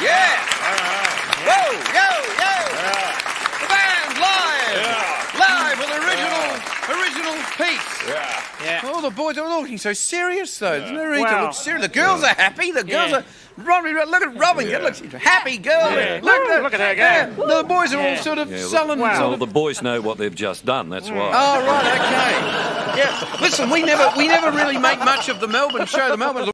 Yeah. All right. Whoa, yo, yo. Yeah. The band live. Yeah. Live with original, yeah. original piece. Yeah. yeah. Oh, the boys are looking so serious, though. Yeah. No reason wow. to look serious. The girls are happy. The girls are. Robbie, look at Robin. Yeah. looks happy girl. Yeah. Look, Ooh, look, at her go. Yeah. The boys are all sort of yeah, sullen. Well, sort of... the boys know what they've just done. That's why. Oh right, okay. yeah. Listen, we never we never really make much of the Melbourne show. The Melbourne.